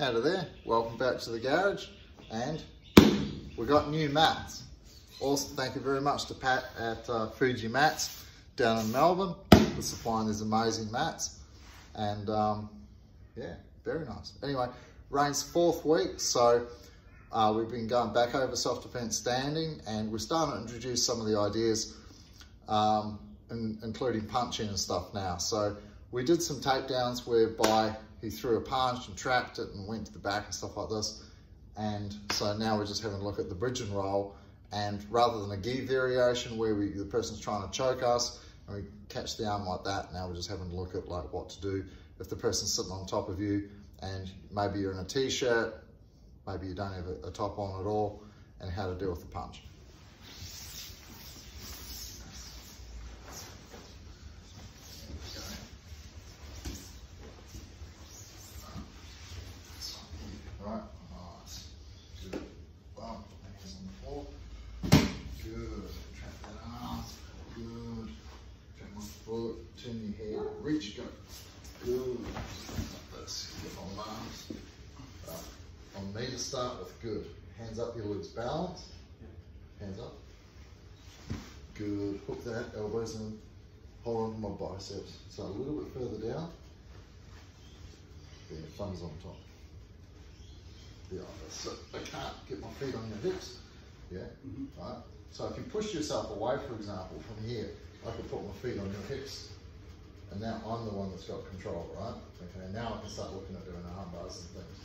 Out of there, welcome back to the garage and we got new mats. Also, thank you very much to Pat at uh, Fuji Mats down in Melbourne for supplying these amazing mats. And um, yeah, very nice. Anyway, Rain's fourth week, so uh, we've been going back over self-defense standing and we're starting to introduce some of the ideas, um, in, including punching and stuff now. So we did some takedowns whereby he threw a punch and trapped it and went to the back and stuff like this. And so now we're just having a look at the bridge and roll. And rather than a gi variation where we, the person's trying to choke us and we catch the arm like that, now we're just having a look at like what to do if the person's sitting on top of you and maybe you're in a t-shirt, maybe you don't have a, a top on at all, and how to deal with the punch. Right, nice. Good. Bump, hands on the floor. Good. Trap that arm. Good. Trap my foot. Turn your head. Reach, go. Good. This. Get my arms. Right. On me to start with. Good. Hands up, you lose balance. Hands up. Good. Hook that. Elbows in. Hold on to my biceps. So a little bit further down. There, thumbs on top the office. So I can't get my feet on your hips. Yeah, mm -hmm. right? So if you push yourself away, for example, from here, I can put my feet on your hips. And now I'm the one that's got control, right? Okay, now I can start looking at doing arm bars and things.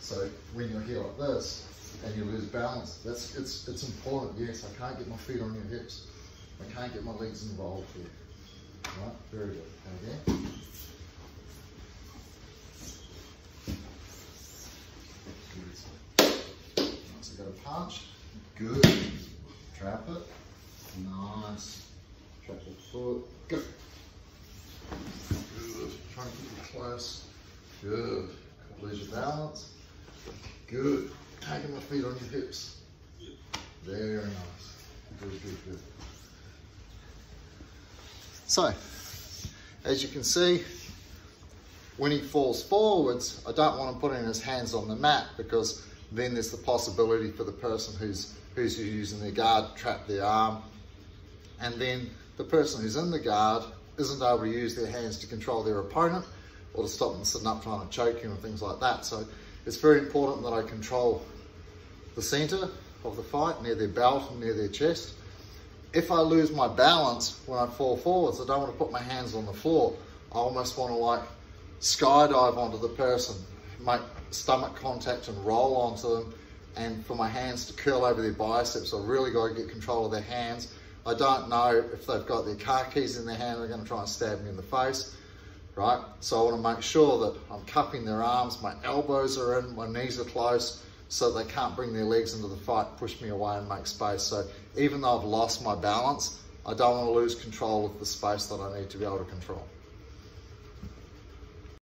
So when you're here like this, and you lose balance, that's it's it's important. Yes, I can't get my feet on your hips. I can't get my legs involved here. Right, very good. Okay. punch. Good. Trap it. Nice. Trap the foot. Good. Good. Try and close. Good. Lose your balance. Good. Taking my feet on your hips. Very nice. Good, good, good. So, as you can see, when he falls forwards, I don't want him putting his hands on the mat because then there's the possibility for the person who's, who's using their guard to trap their arm. And then the person who's in the guard isn't able to use their hands to control their opponent or to stop them sitting up trying to choke you and things like that. So it's very important that I control the center of the fight, near their belt and near their chest. If I lose my balance when I fall forwards, I don't want to put my hands on the floor. I almost want to like skydive onto the person, make stomach contact and roll onto them and for my hands to curl over their biceps. I've really got to get control of their hands. I don't know if they've got their car keys in their hand, they're going to try and stab me in the face, right? So I want to make sure that I'm cupping their arms, my elbows are in, my knees are close, so they can't bring their legs into the fight, push me away and make space. So even though I've lost my balance, I don't want to lose control of the space that I need to be able to control.